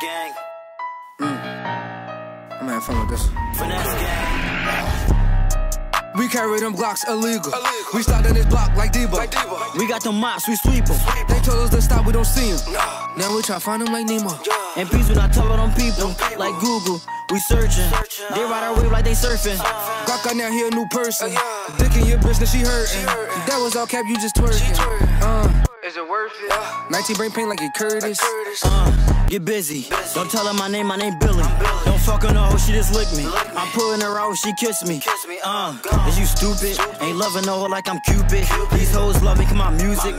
gang. Mm. I'm gonna have fun with this. Finesse gang. We carry them Glocks illegal. We slide in this block like Debo. We got the mops, we sweep them. They told us to stop, we don't see them. Now we try to find them like Nemo. And peace, we not talking on people. Like Google, we searching. They ride our wave like they surfing. Glock got now he a new person. Dick in your business, she hurting. That was all cap, you just twerking. Uh, Is it worth it? 19 brain pain like it Curtis. Uh, get busy. Don't tell her my name, my name Billy. Don't fuck her no hoe, she just lick me. I'm pulling her out, she kiss me. Kiss me. Uh, is you stupid? Ain't loving no hoe like I'm Cupid. These hoes love me, come on, music.